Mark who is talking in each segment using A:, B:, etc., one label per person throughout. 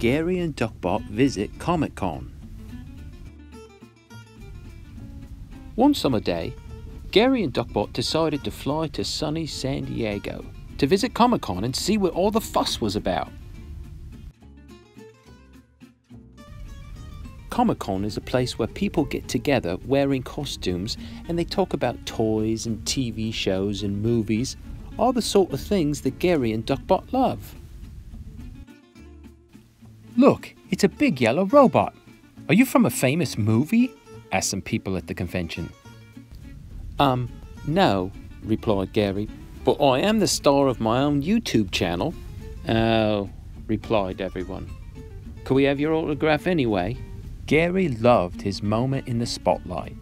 A: Gary and Duckbot visit Comic Con. One summer day, Gary and Duckbot decided to fly to sunny San Diego to visit Comic Con and see what all the fuss was about. Comic Con is a place where people get together wearing costumes and they talk about toys and TV shows and movies, all the sort of things that Gary and Duckbot love. Look, it's a big yellow robot. Are you from a famous movie? asked some people at the convention. Um, no, replied Gary, but I am the star of my own YouTube channel. Oh, replied everyone. Could we have your autograph anyway? Gary loved his moment in the spotlight.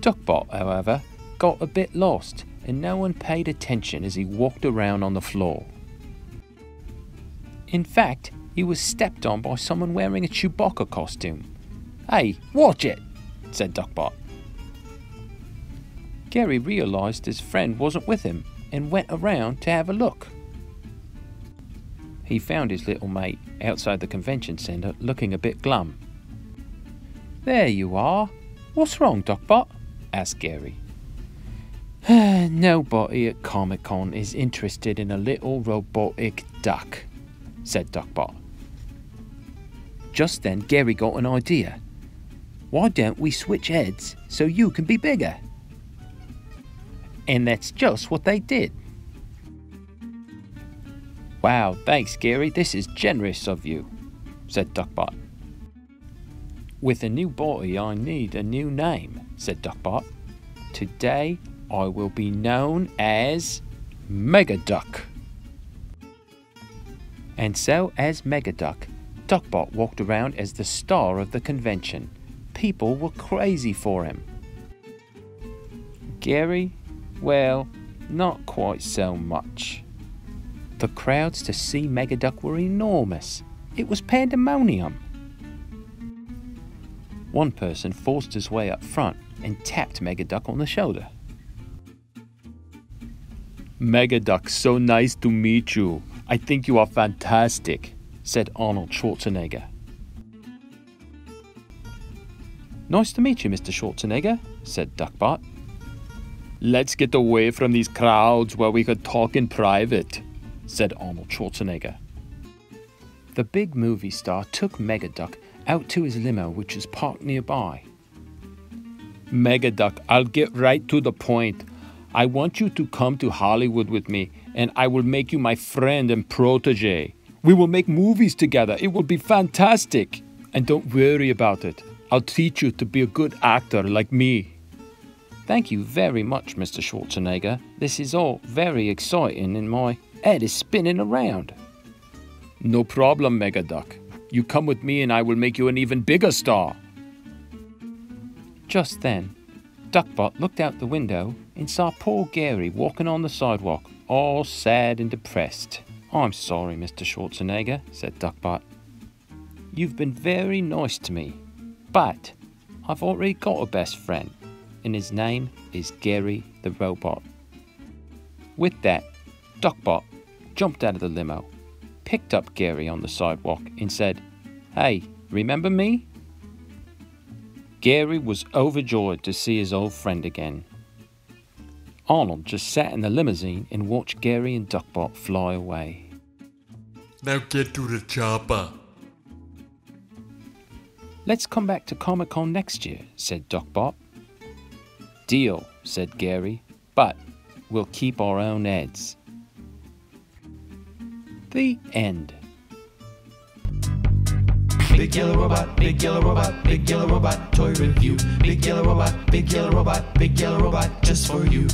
A: Duckbot, however, got a bit lost and no one paid attention as he walked around on the floor. In fact, he was stepped on by someone wearing a Chewbacca costume. Hey, watch it, said Duckbot. Gary realised his friend wasn't with him and went around to have a look. He found his little mate outside the convention centre looking a bit glum. There you are. What's wrong, Duckbot? asked Gary. Nobody at Comic Con is interested in a little robotic duck, said Duckbot. Just then, Gary got an idea. Why don't we switch heads so you can be bigger? And that's just what they did. Wow, thanks, Gary. This is generous of you, said Duckbot. With a new body, I need a new name, said Duckbot. Today, I will be known as Megaduck. And so, as Megaduck, Duckbot walked around as the star of the convention. People were crazy for him. Gary, well, not quite so much. The crowds to see Megaduck were enormous. It was pandemonium. One person forced his way up front and tapped Megaduck on the shoulder. Megaduck, so nice to meet you. I think you are fantastic, said Arnold Schwarzenegger. Nice to meet you, Mr. Schwarzenegger, said Duckbot. Let's get away from these crowds where we could talk in private, said Arnold Schwarzenegger. The big movie star took Megaduck out to his limo, which was parked nearby. Megaduck, I'll get right to the point. I want you to come to Hollywood with me, and I will make you my friend and protege. We will make movies together. It will be fantastic. And don't worry about it. I'll teach you to be a good actor like me. Thank you very much, Mr. Schwarzenegger. This is all very exciting, and my head is spinning around. No problem, Megaduck. You come with me, and I will make you an even bigger star. Just then, Duckbot looked out the window and saw poor Gary walking on the sidewalk, all sad and depressed. I'm sorry, Mr. Schwarzenegger, said Duckbot. You've been very nice to me, but I've already got a best friend, and his name is Gary the Robot. With that, Duckbot jumped out of the limo, picked up Gary on the sidewalk, and said, Hey, remember me? Gary was overjoyed to see his old friend again. Arnold just sat in the limousine and watched Gary and Duckbot fly away.
B: Now get to the chopper.
A: Let's come back to Comic Con next year, said Duckbot. Deal, said Gary, but we'll keep our own heads. The end.
C: Big yellow robot, big yellow robot, big yellow robot toy review. Big yellow robot, big yellow robot, big yellow robot just for you.